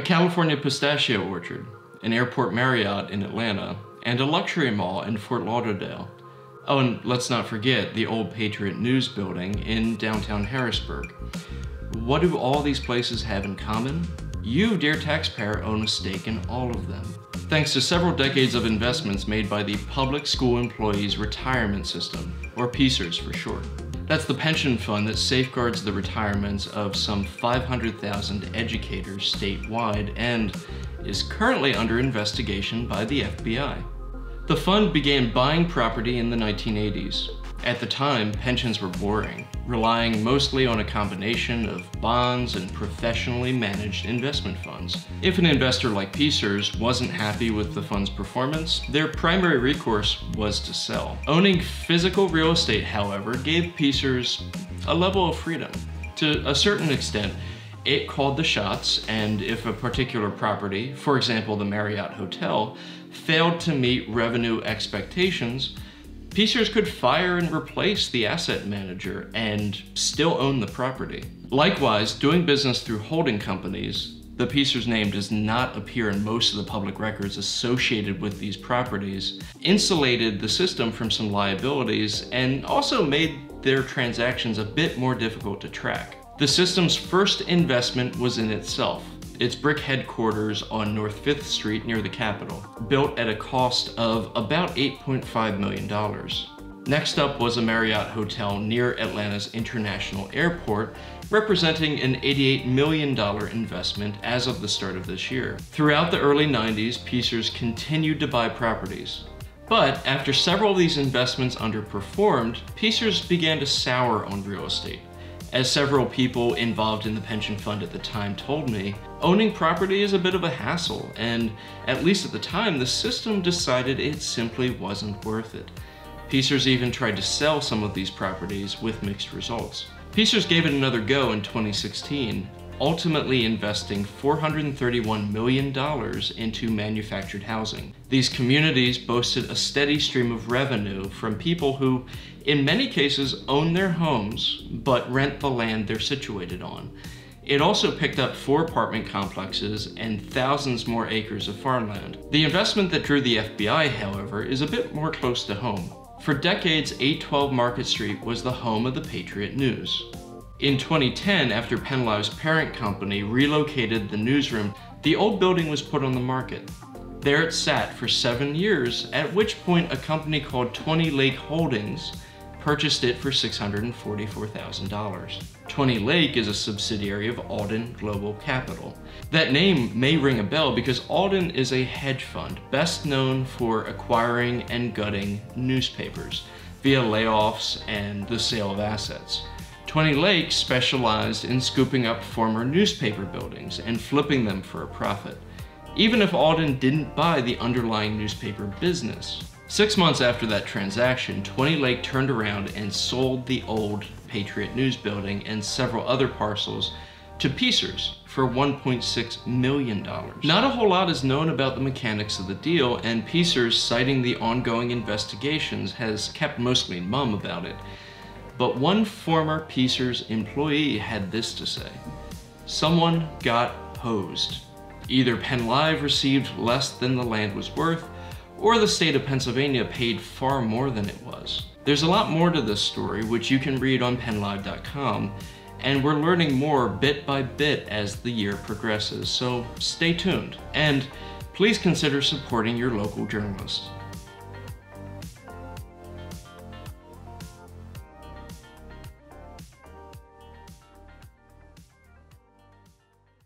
a California pistachio orchard, an airport Marriott in Atlanta, and a luxury mall in Fort Lauderdale. Oh, and let's not forget the old Patriot News building in downtown Harrisburg. What do all these places have in common? You, dear taxpayer, own a stake in all of them. Thanks to several decades of investments made by the Public School Employees Retirement System, or PSERS for short. That's the pension fund that safeguards the retirements of some 500,000 educators statewide and is currently under investigation by the FBI. The fund began buying property in the 1980s. At the time, pensions were boring, relying mostly on a combination of bonds and professionally managed investment funds. If an investor like PSERS wasn't happy with the fund's performance, their primary recourse was to sell. Owning physical real estate, however, gave PSERS a level of freedom. To a certain extent, it called the shots, and if a particular property, for example the Marriott Hotel, failed to meet revenue expectations, PSERS could fire and replace the asset manager and still own the property. Likewise, doing business through holding companies, the PSERS name does not appear in most of the public records associated with these properties, insulated the system from some liabilities, and also made their transactions a bit more difficult to track. The system's first investment was in itself, its brick headquarters on North 5th Street near the Capitol, built at a cost of about $8.5 million. Next up was a Marriott hotel near Atlanta's International Airport, representing an $88 million investment as of the start of this year. Throughout the early 90s, PSERS continued to buy properties. But after several of these investments underperformed, PSERS began to sour on real estate. As several people involved in the pension fund at the time told me, owning property is a bit of a hassle, and at least at the time, the system decided it simply wasn't worth it. PSERS even tried to sell some of these properties with mixed results. PSERS gave it another go in 2016, ultimately investing $431 million into manufactured housing. These communities boasted a steady stream of revenue from people who, in many cases, own their homes but rent the land they're situated on. It also picked up four apartment complexes and thousands more acres of farmland. The investment that drew the FBI, however, is a bit more close to home. For decades, 812 Market Street was the home of the Patriot News. In 2010, after PennLive's parent company relocated the newsroom, the old building was put on the market. There it sat for seven years, at which point a company called 20 Lake Holdings purchased it for $644,000. 20 Lake is a subsidiary of Alden Global Capital. That name may ring a bell because Alden is a hedge fund best known for acquiring and gutting newspapers via layoffs and the sale of assets. 20 Lake specialized in scooping up former newspaper buildings and flipping them for a profit, even if Alden didn't buy the underlying newspaper business. Six months after that transaction, 20 Lake turned around and sold the old Patriot News building and several other parcels to PSERS for $1.6 million. Not a whole lot is known about the mechanics of the deal, and PSERS, citing the ongoing investigations, has kept mostly mum about it. But one former PSERS employee had this to say. Someone got hosed. Either PennLive received less than the land was worth, or the state of Pennsylvania paid far more than it was. There's a lot more to this story, which you can read on pennlive.com, and we're learning more bit by bit as the year progresses, so stay tuned. And please consider supporting your local journalist.